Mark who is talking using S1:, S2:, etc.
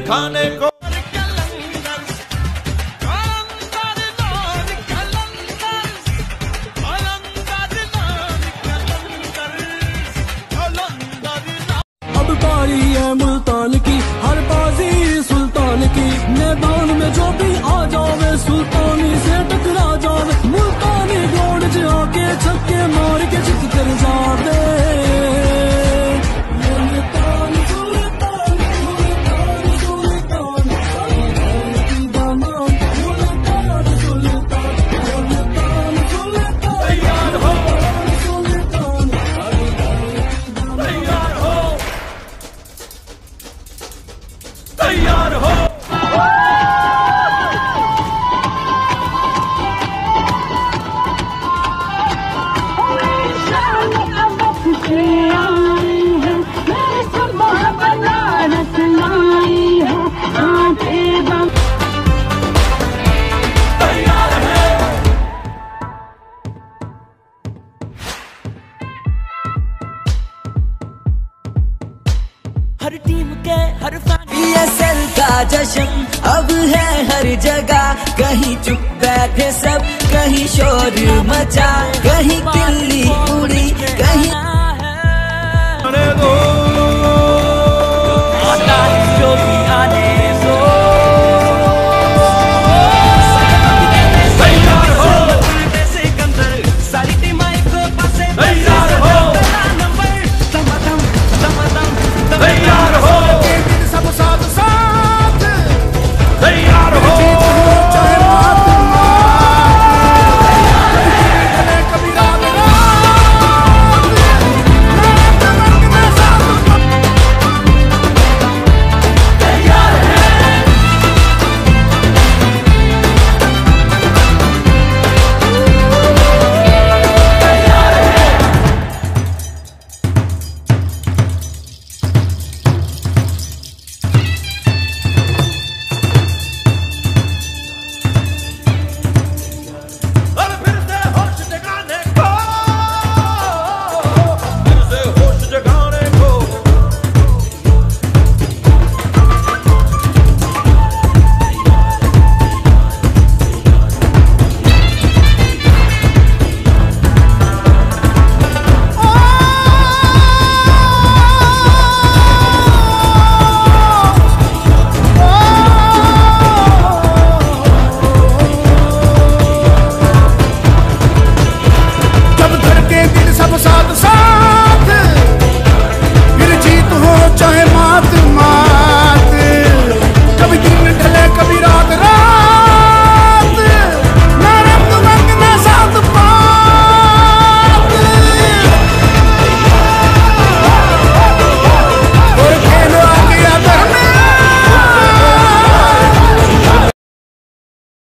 S1: खाने को।
S2: अब बारी है मुल्तान की, हर बाजी सुल्तान की। मैदान में जो भी आ सुल्तानी से मुल्तानी
S3: हर टीम के हर फ़ैन
S4: पीएसएल का जश्न अब है हर जगह। कहीं चुप बैठे सब कहीं शोर मचा। कहीं दिल्ली उड़ी